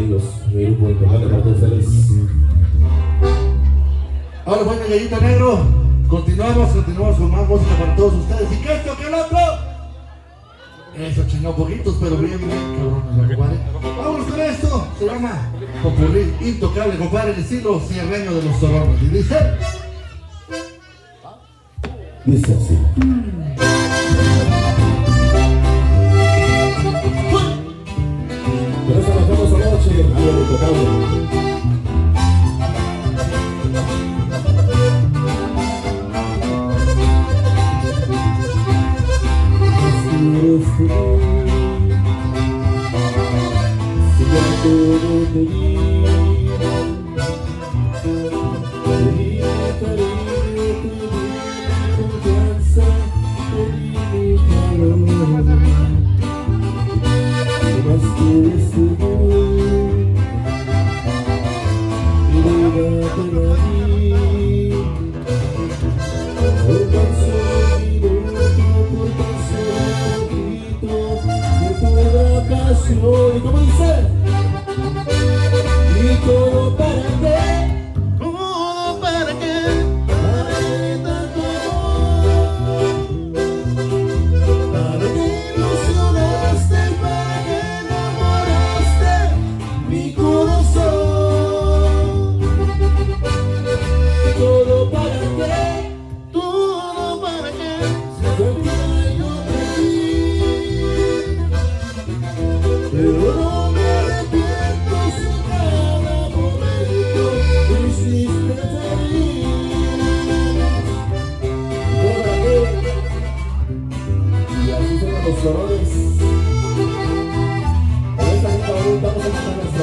amigos, para todos ustedes. Ahora bueno, Gallito Negro, continuamos, continuamos con más música para todos ustedes. ¿Y qué esto que el otro? Eso chingó poquitos, pero bien, cabrones, compadre. Vamos con esto, se llama Popurrí Intocable, compadre, el estilo cierreño de los zorrones. Y dice... Dice así. Mm. noche, ahora le.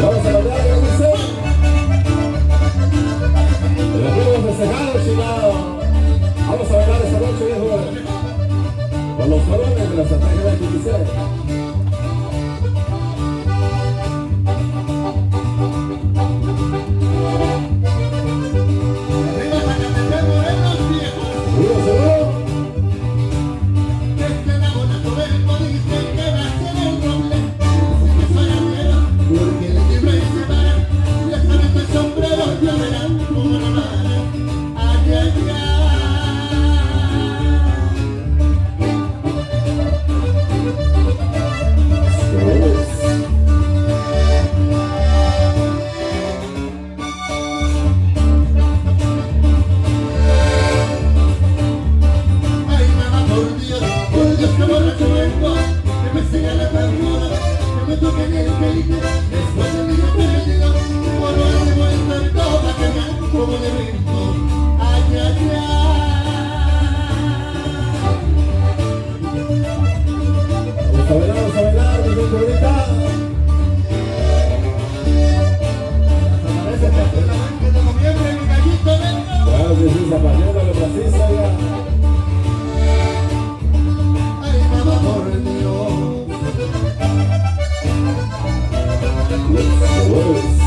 Vamos a después Vamos a bailar, vamos a bailar, parece que de noviembre mi gallito lo Whoa.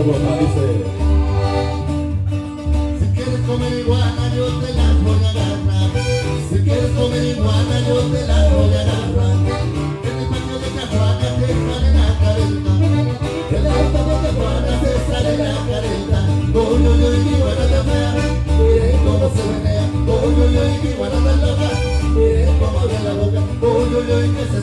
Si quieres comer iguana, yo te la voy a. Si quieres comer iguana, yo te la voy a. En el patio de Cajuana te sale la. En el de te sale la careta. Uy, uy, uy, mi se loca. La boca. Que se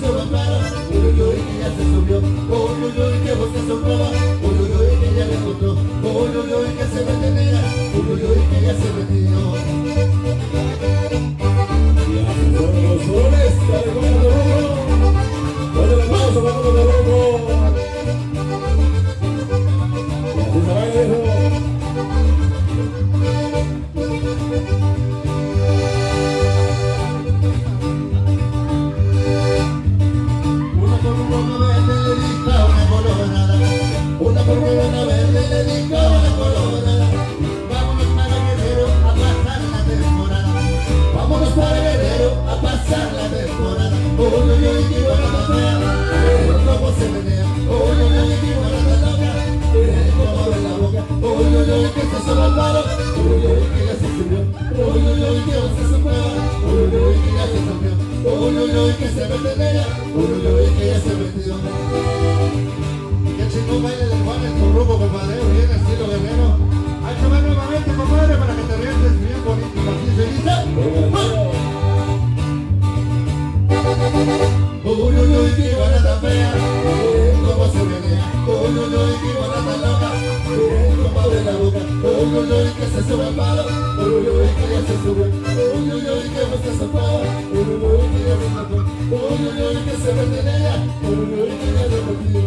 que se sube al palo. Uy, uy, que ya se subió. Uy, uy, uy, que se subió. Uy, uy, que ya se subió. Uy, uy, uy, que se mete en ella. Uy, uy, uy, que ya se metió. Qué chingón baile del Juan en tu rumbo, compadre. Bien estilo guerrero. Hay que ver nuevamente, compadre, para que te rientes bien bonito. Así se dice. Uy, uy, uy, qué buena tan fea. Cómo se menea. Uy, uy, uy, qué buena tan loca. Cómo abre la boca. Se sube al palo. Uy, uy, uy, que ya se sube. Uy, uy, uy, que busca su pava. Uy, uy, uy, que ya se sube. Uy, uy, uy, que se mete en ella. Uy, uy, uy, que ya se metió.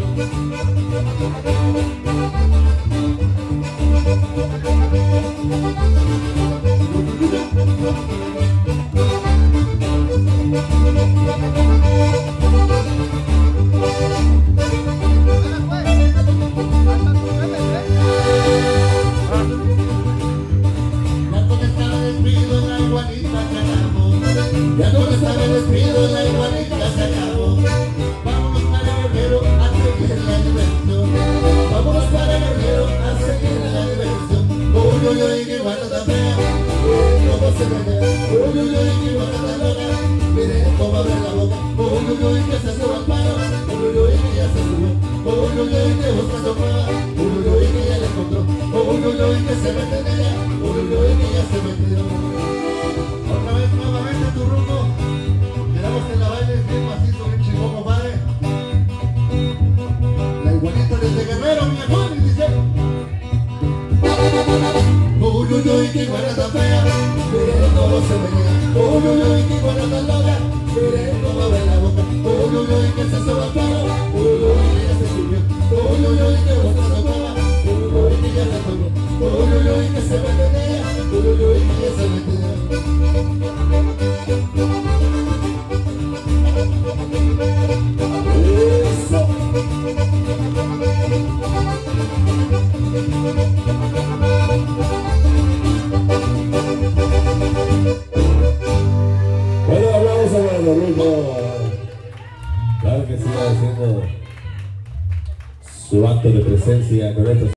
Uy, que se mete en ella. Uy, uy, que ya se metió. Otra vez nuevamente tu rumbo. Queremos que la bailes bien macizo, bien chingón, compadre. La iguanita desde Guerrero, mi Juan, y dice. Uy, uy, uy, qué iguana tan fea. Miren cómo se venía. Uy, uy, uy, qué iguana tan loca. Miren cómo abre la boca. Uy, uy, uy, que se al palo. Uy, uy, ya se subió. Uy, uy, uy, que busca su